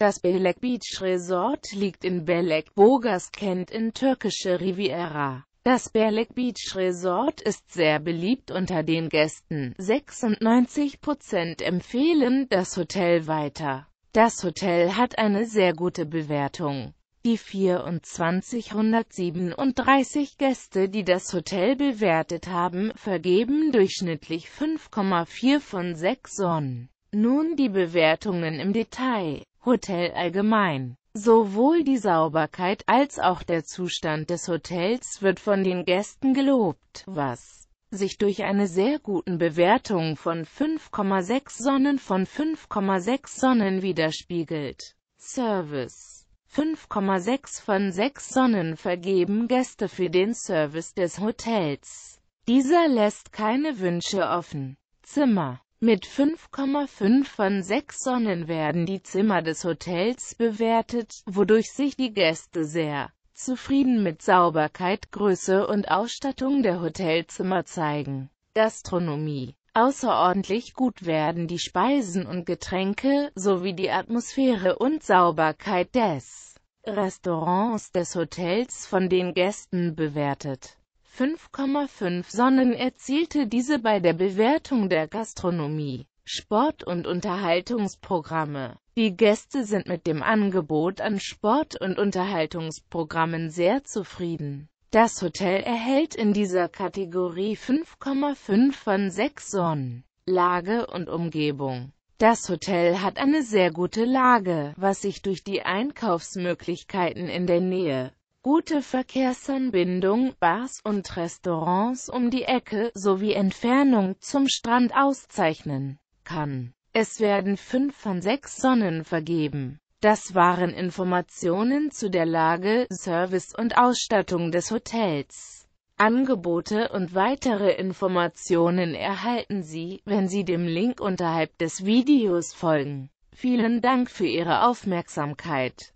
Das Belek Beach Resort liegt in Belek, Bogaskent in türkische Riviera. Das Belek Beach Resort ist sehr beliebt unter den Gästen. 96% empfehlen das Hotel weiter. Das Hotel hat eine sehr gute Bewertung. Die 2437 Gäste, die das Hotel bewertet haben, vergeben durchschnittlich 5,4 von 6 Sonnen. Nun die Bewertungen im Detail. Hotel allgemein. Sowohl die Sauberkeit als auch der Zustand des Hotels wird von den Gästen gelobt, was sich durch eine sehr guten Bewertung von 5,6 Sonnen von 5,6 Sonnen widerspiegelt. Service 5,6 von 6 Sonnen vergeben Gäste für den Service des Hotels. Dieser lässt keine Wünsche offen. Zimmer Mit 5,5 von 6 Sonnen werden die Zimmer des Hotels bewertet, wodurch sich die Gäste sehr zufrieden mit Sauberkeit, Größe und Ausstattung der Hotelzimmer zeigen. Gastronomie Außerordentlich gut werden die Speisen und Getränke, sowie die Atmosphäre und Sauberkeit des Restaurants des Hotels von den Gästen bewertet. 5,5 Sonnen erzielte diese bei der Bewertung der Gastronomie, Sport- und Unterhaltungsprogramme. Die Gäste sind mit dem Angebot an Sport- und Unterhaltungsprogrammen sehr zufrieden. Das Hotel erhält in dieser Kategorie 5,5 von 6 Sonnen. Lage und Umgebung Das Hotel hat eine sehr gute Lage, was sich durch die Einkaufsmöglichkeiten in der Nähe, gute Verkehrsanbindung, Bars und Restaurants um die Ecke sowie Entfernung zum Strand auszeichnen kann. Es werden 5 von 6 Sonnen vergeben. Das waren Informationen zu der Lage, Service und Ausstattung des Hotels. Angebote und weitere Informationen erhalten Sie, wenn Sie dem Link unterhalb des Videos folgen. Vielen Dank für Ihre Aufmerksamkeit.